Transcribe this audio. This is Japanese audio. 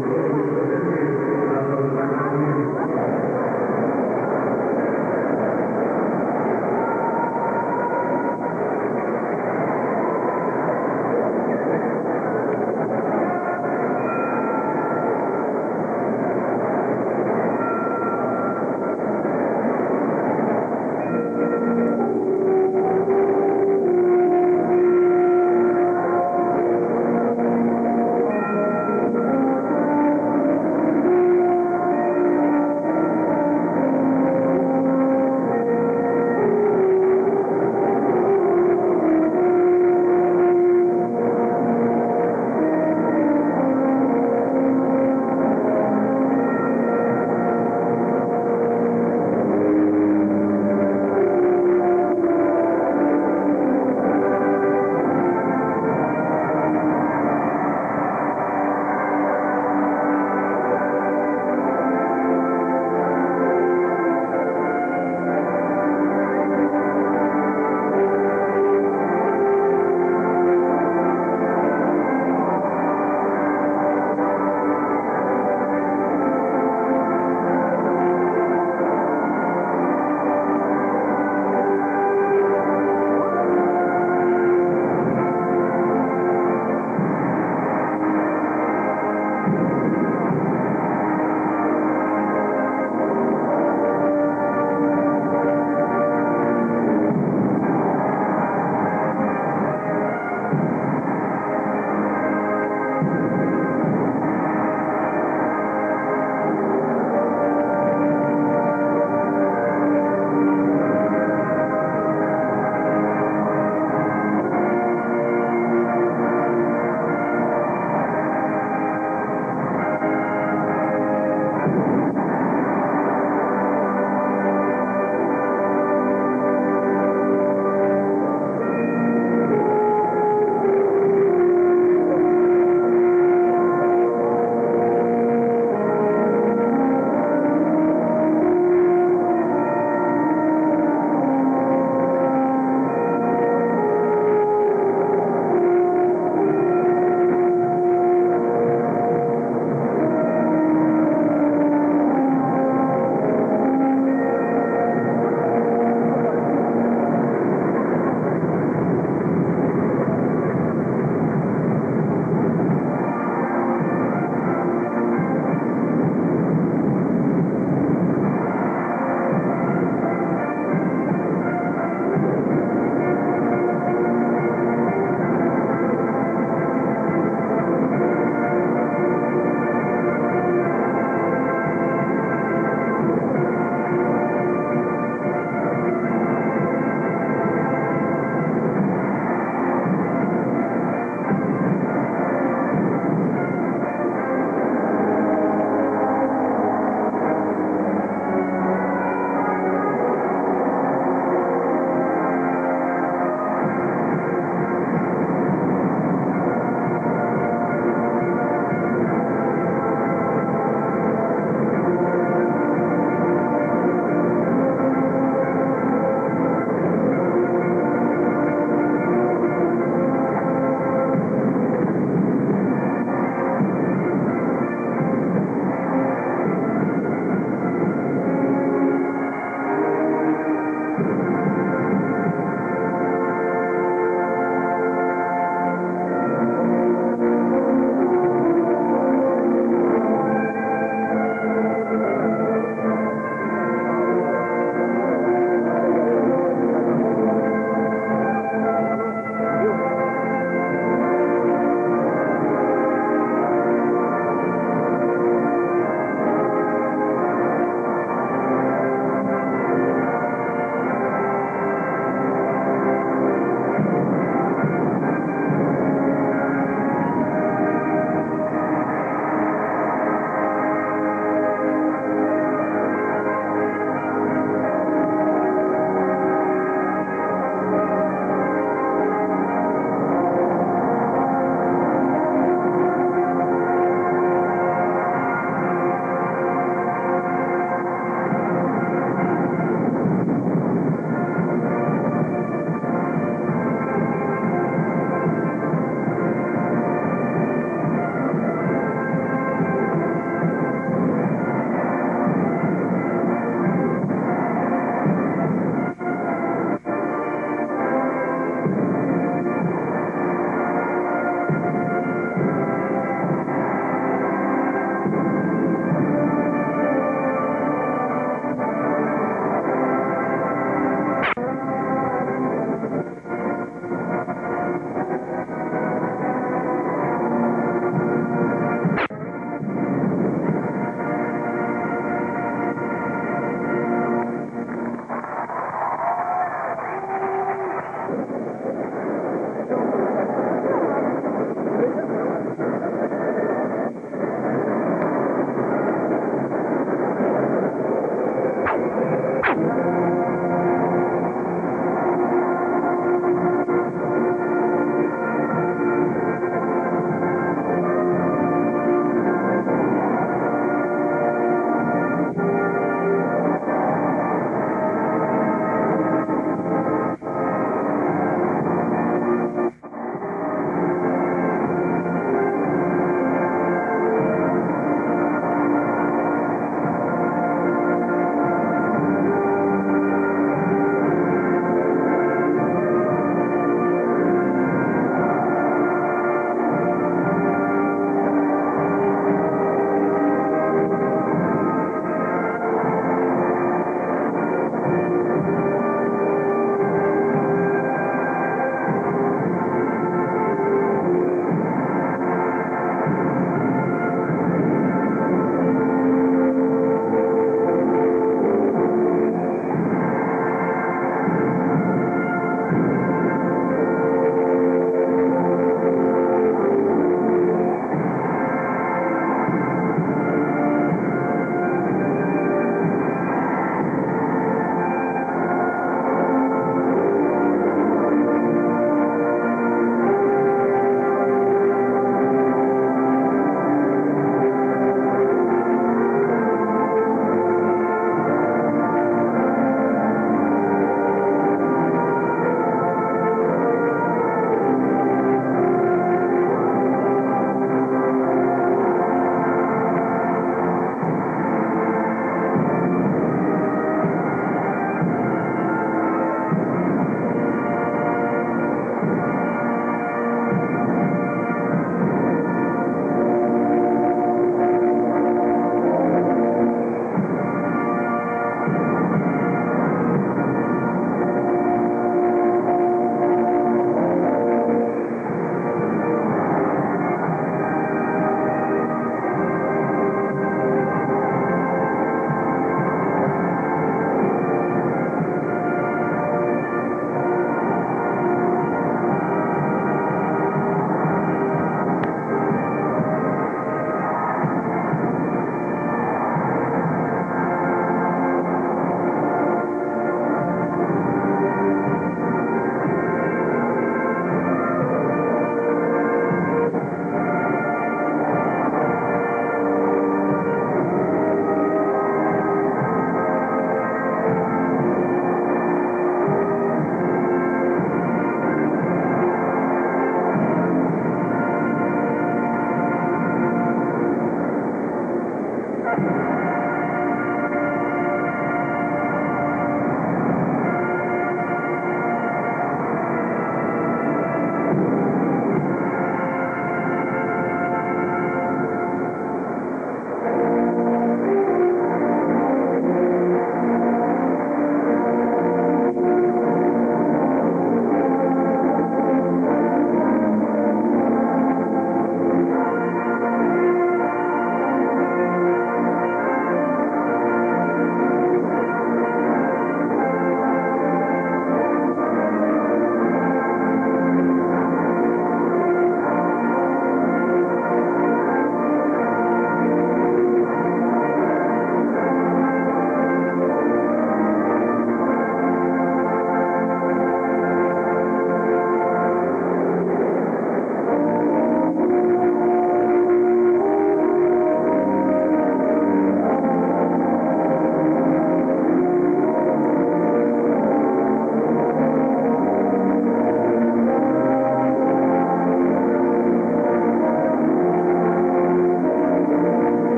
どうも。